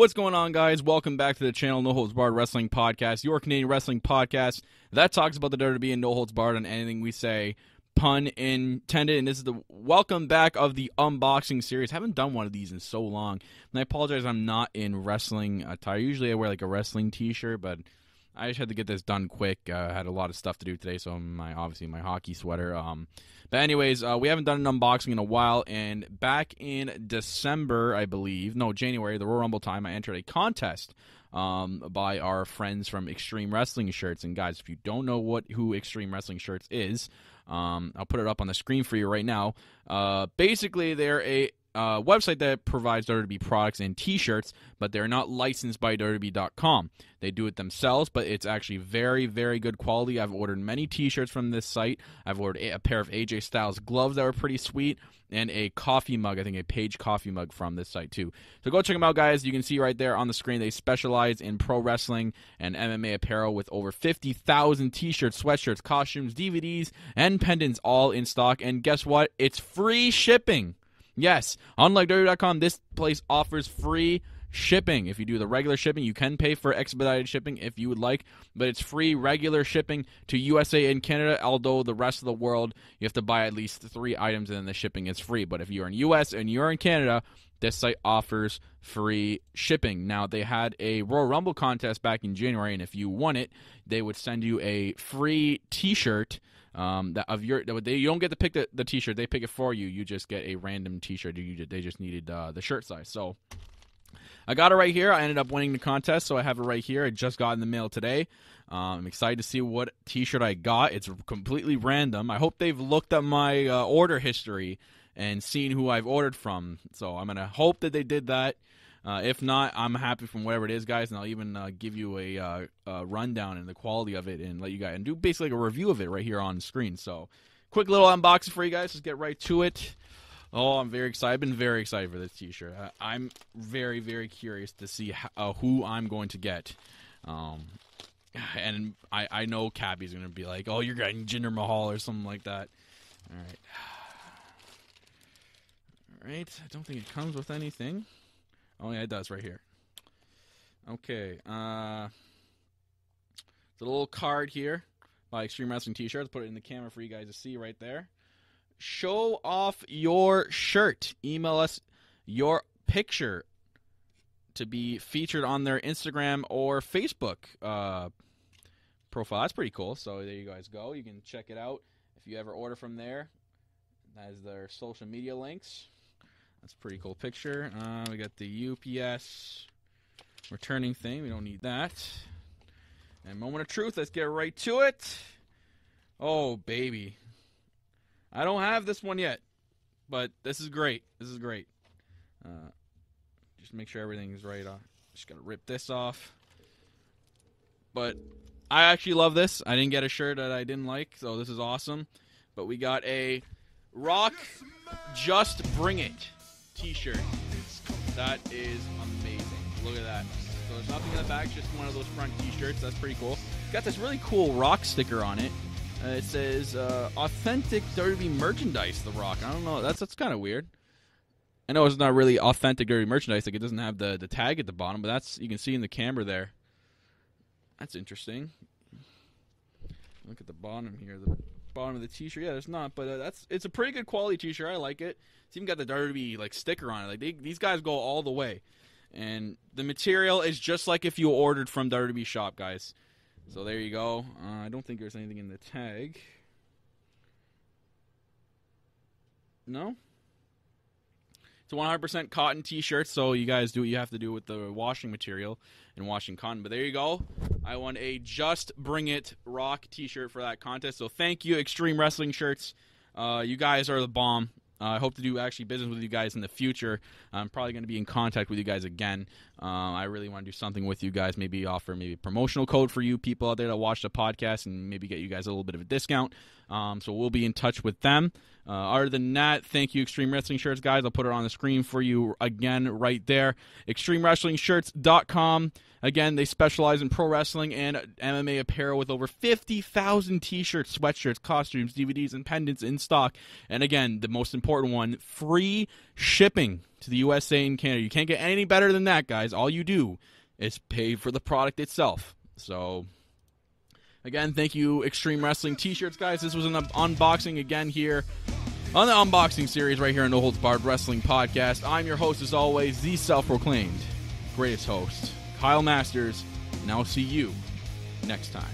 What's going on, guys? Welcome back to the channel, No Holds Barred Wrestling Podcast, your Canadian wrestling podcast that talks about the WWE and No Holds Barred on anything we say, pun intended. And this is the welcome back of the unboxing series. Haven't done one of these in so long, and I apologize. I'm not in wrestling attire. Usually, I wear like a wrestling T-shirt, but I just had to get this done quick. Uh, I had a lot of stuff to do today, so my obviously my hockey sweater. Um, but anyways, uh, we haven't done an unboxing in a while, and back in December, I believe, no January, the Royal Rumble time, I entered a contest um, by our friends from Extreme Wrestling Shirts. And guys, if you don't know what who Extreme Wrestling Shirts is, um, I'll put it up on the screen for you right now. Uh, basically, they're a uh, website that provides WWE products and T-shirts, but they're not licensed by WWE.com. They do it themselves, but it's actually very, very good quality. I've ordered many T-shirts from this site. I've ordered a, a pair of AJ Styles gloves that were pretty sweet, and a coffee mug. I think a Paige coffee mug from this site too. So go check them out, guys. You can see right there on the screen they specialize in pro wrestling and MMA apparel with over 50,000 T-shirts, sweatshirts, costumes, DVDs, and pendants all in stock. And guess what? It's free shipping. Yes, unlike WWE.com, this place offers free shipping. If you do the regular shipping, you can pay for expedited shipping if you would like, but it's free regular shipping to USA and Canada, although the rest of the world, you have to buy at least three items and then the shipping is free. But if you're in US and you're in Canada, this site offers free shipping. Now, they had a Royal Rumble contest back in January, and if you won it, they would send you a free t shirt um, that of your they you don't get to pick the, the t-shirt. They pick it for you. You just get a random t-shirt. You they just needed uh, the shirt size. So I got it right here. I ended up winning the contest so I have it right here. I just got in the mail today. Um, I'm excited to see what t-shirt I got. It's completely random. I hope they've looked at my uh, order history and seen who I've ordered from. So I'm gonna hope that they did that uh, if not, I'm happy from whatever it is, guys, and I'll even uh, give you a, uh, a, rundown and the quality of it, and let you guys and do basically a review of it right here on screen. So, quick little unboxing for you guys. Let's get right to it. Oh, I'm very excited. I've been very excited for this T-shirt. I'm very, very curious to see how, uh, who I'm going to get. Um, and I, I know Cabby's going to be like, "Oh, you're getting Jinder Mahal or something like that." All right. All right. I don't think it comes with anything. Oh yeah, it does right here. Okay. Uh, it's a little card here by Extreme Wrestling T-shirts. Put it in the camera for you guys to see right there. Show off your shirt. Email us your picture to be featured on their Instagram or Facebook uh, profile. That's pretty cool. So there you guys go. You can check it out if you ever order from there. That is their social media links. That's a pretty cool picture. Uh, we got the UPS returning thing. We don't need that. And moment of truth. Let's get right to it. Oh, baby. I don't have this one yet, but this is great. This is great. Uh, just make sure everything's right. Uh, just gotta rip this off. But I actually love this. I didn't get a shirt that I didn't like, so this is awesome. But we got a Rock Just Bring It t-shirt. That is amazing. Look at that. So there's nothing in the back, just one of those front t-shirts. That's pretty cool. Got this really cool rock sticker on it. Uh, it says uh, authentic WWE merchandise. The Rock. I don't know. That's that's kind of weird. I know it's not really authentic WWE merchandise. Like it doesn't have the the tag at the bottom, but that's you can see in the camera there. That's interesting. Look at the bottom here. The bottom of the t-shirt. Yeah, there's not, but uh, that's it's a pretty good quality t-shirt. I like it. It's even got the WWE like sticker on it. Like they, these guys go all the way, and the material is just like if you ordered from WWE shop, guys. So there you go. Uh, I don't think there's anything in the tag. No. It's 100% cotton t-shirt, so you guys do what you have to do with the washing material and washing cotton. But there you go. I won a Just Bring It Rock t-shirt for that contest. So thank you, Extreme Wrestling Shirts. Uh, you guys are the bomb. Uh, I hope to do actually business with you guys in the future. I'm probably going to be in contact with you guys again. Uh, I really want to do something with you guys. Maybe offer maybe a promotional code for you people out there that watch the podcast, and maybe get you guys a little bit of a discount. Um, so we'll be in touch with them. Uh, other than that, thank you, Extreme Wrestling Shirts, guys. I'll put it on the screen for you again right there. ExtremeWrestlingShirts.com. Again, they specialize in pro wrestling and MMA apparel with over 50,000 t shirts, sweatshirts, costumes, DVDs, and pendants in stock. And again, the most important one free shipping to the USA and Canada. You can't get any better than that, guys. All you do is pay for the product itself. So Again, thank you, Extreme Wrestling t shirts, guys. This was an unboxing again here on the unboxing series right here on No Holds Barred Wrestling Podcast. I'm your host, as always, the self proclaimed greatest host, Kyle Masters, and I'll see you next time.